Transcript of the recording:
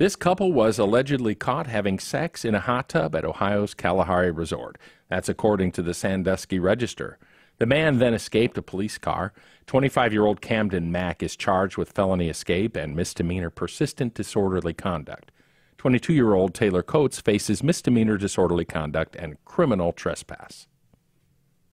This couple was allegedly caught having sex in a hot tub at Ohio's Kalahari Resort. That's according to the Sandusky Register. The man then escaped a police car. 25 year old Kamden Mack is charged with felony escape and misdemeanor persistent disorderly conduct. 22 year old Taylor Coats faces misdemeanor disorderly conduct and criminal trespass.